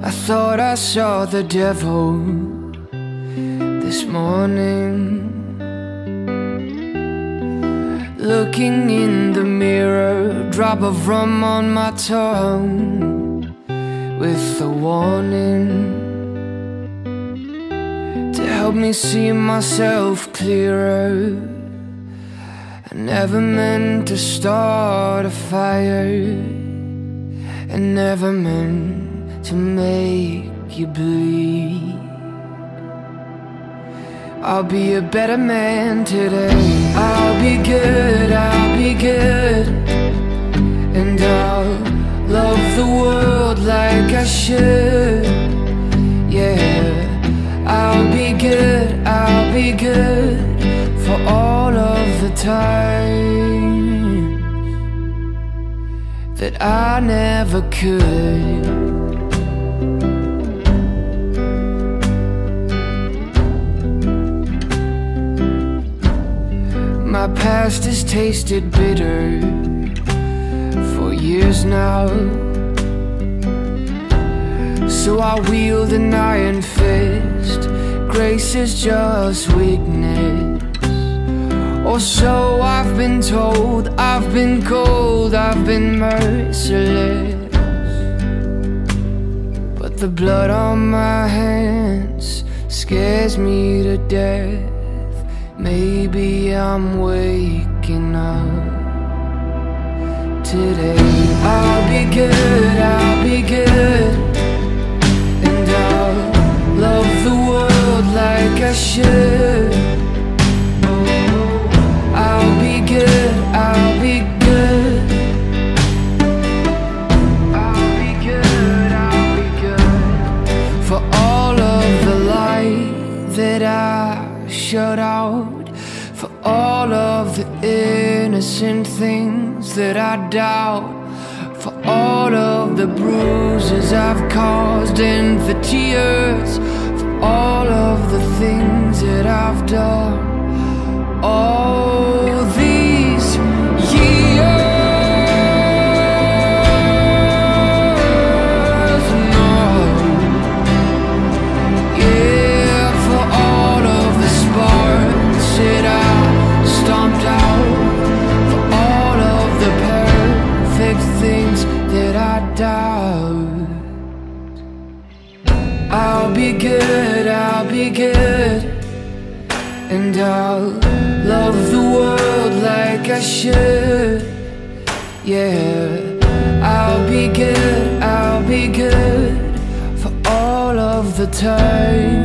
I thought I saw the devil this morning. Looking in the mirror, drop of rum on my tongue With a warning To help me see myself clearer. I never meant to start a fire. I never meant to make you bleed. I'll be a better man today. I'll be good, I'll be good. And I'll love the world like I should. Yeah, I'll be good, I'll be good for all of the times that I never could. My past has tasted bitter for years now. So I wield an iron fist. Grace is just weakness. Or so I've been told. I've been cold, I've been merciless. But the blood on my hands scares me to death. Maybe I'm waking up today. I'll be good, the innocent things that I doubt. For all of the bruises I've caused and the tears. For all of the things that I've done. All be good, I'll be good, and I'll love the world like I should. Yeah, I'll be good, I'll be good for all of the time.